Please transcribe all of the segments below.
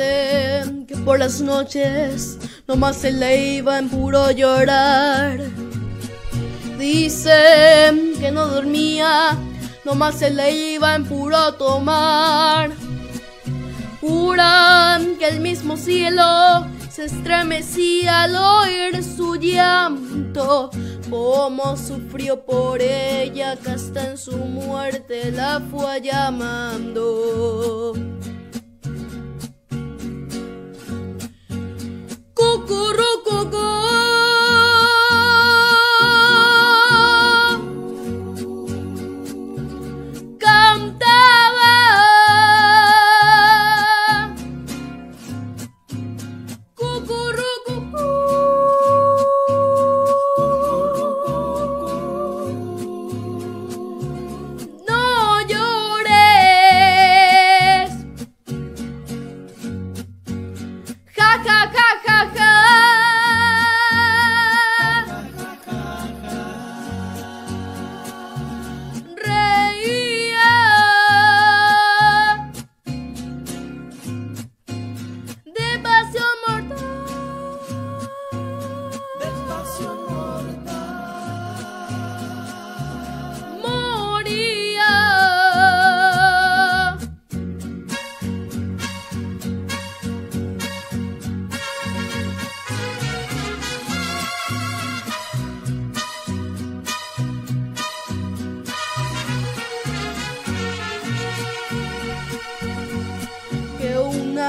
Que por las noches nomás se le iba en puro llorar. Dicen que no dormía, nomás se le iba en puro tomar. Juran que el mismo cielo se estremecía al oír su llanto. Como sufrió por ella, que hasta en su muerte la fue llamando. curro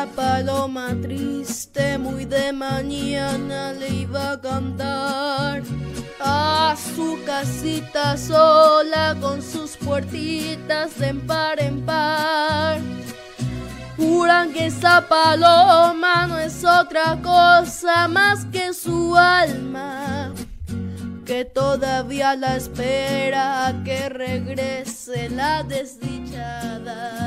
paloma triste muy de mañana le iba a cantar a su casita sola con sus puertitas de par en par. Juran que esa paloma no es otra cosa más que su alma, que todavía la espera que regrese la desdichada.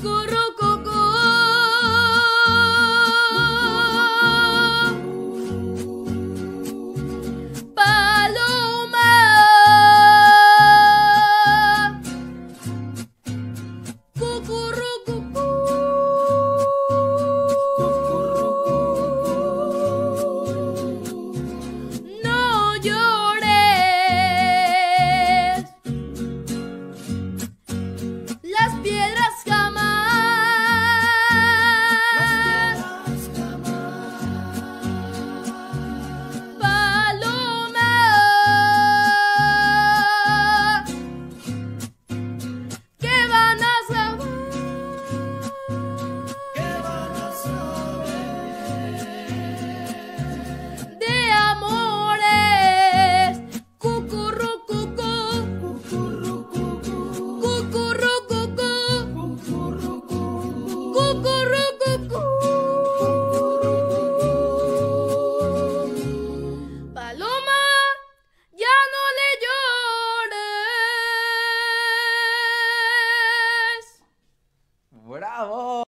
socorro.